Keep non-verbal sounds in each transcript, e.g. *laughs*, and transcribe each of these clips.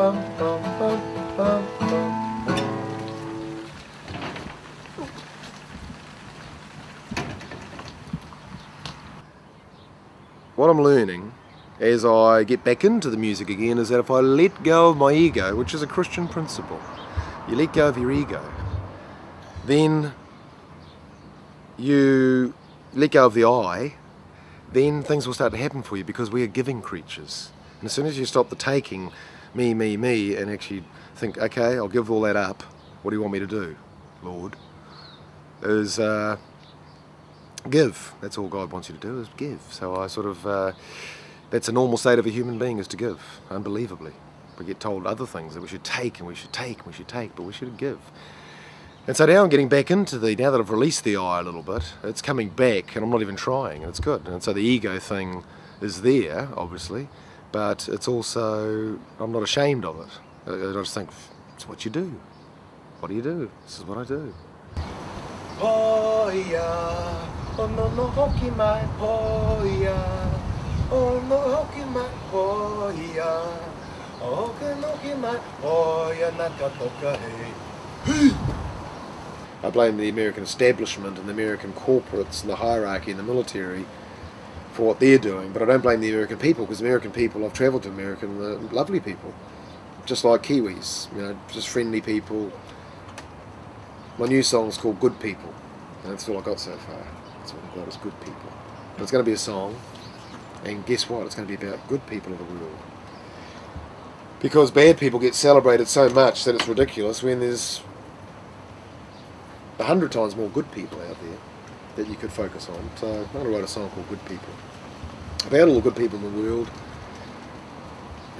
bum, bum, bum, bum, bum. What I'm learning as I get back into the music again is that if I let go of my ego, which is a Christian principle, you let go of your ego, then you let go of the I, then things will start to happen for you because we are giving creatures. And as soon as you stop the taking, me, me, me, and actually think, okay, I'll give all that up, what do you want me to do, Lord? Is uh, give. That's all God wants you to do is give. So I sort of, uh, that's a normal state of a human being is to give, unbelievably. We get told other things that we should take and we should take and we should take, but we should give. And so now I'm getting back into the, now that I've released the I a little bit, it's coming back and I'm not even trying and it's good. And so the ego thing is there, obviously, but it's also, I'm not ashamed of it. I just think, it's what you do. What do you do? This is what I do. Oh no no hoki mai oh no hoki mai oh no hoki mai nakatoka hey. I blame the American establishment and the American corporates and the hierarchy and the military for what they're doing, but I don't blame the American people because American people, I've travelled to America and they're lovely people, just like Kiwis, you know, just friendly people. My new song's called Good People, and that's all I got so far. That's what I got is good people. But it's going to be a song, and guess what? It's going to be about good people of the world. Because bad people get celebrated so much that it's ridiculous when there's a hundred times more good people out there that you could focus on. So I'm going to write a song called Good People. About all the good people in the world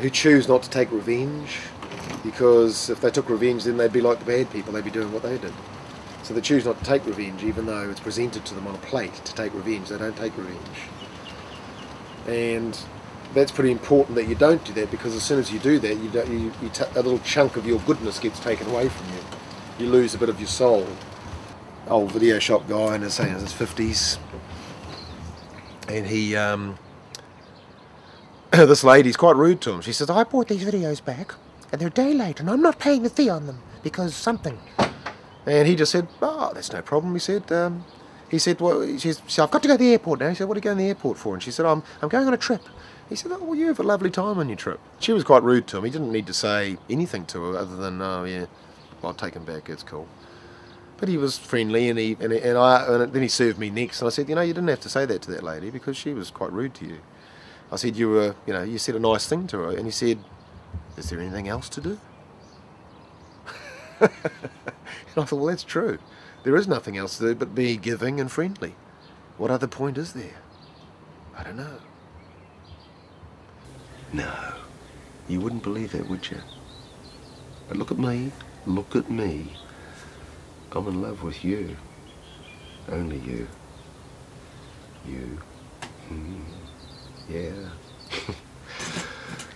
who choose not to take revenge because if they took revenge then they'd be like the bad people, they'd be doing what they did. So they choose not to take revenge even though it's presented to them on a plate to take revenge. They don't take revenge. And that's pretty important that you don't do that because as soon as you do that, you, you, you a little chunk of your goodness gets taken away from you. You lose a bit of your soul old video shop guy in his, in his 50s and he um, *coughs* this lady's quite rude to him. She says I bought these videos back and they're a day late and I'm not paying the fee on them because something. And he just said oh that's no problem. He said um, he said well she said, I've got to go to the airport now. He said what are you going to the airport for? And she said I'm, I'm going on a trip. He said oh well you have a lovely time on your trip. She was quite rude to him. He didn't need to say anything to her other than oh yeah I'll take him back it's cool. But he was friendly, and he and, and I and then he served me next, and I said, you know, you didn't have to say that to that lady because she was quite rude to you. I said you were, you know, you said a nice thing to her, and he said, is there anything else to do? *laughs* and I thought, well, that's true. There is nothing else to do but be giving and friendly. What other point is there? I don't know. No, you wouldn't believe that, would you? But look at me, look at me. I'm in love with you. Only you. You. Mm. Yeah. *laughs*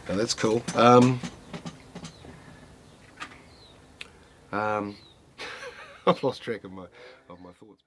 now that's cool. Um, um, *laughs* I've lost track of my of my thoughts.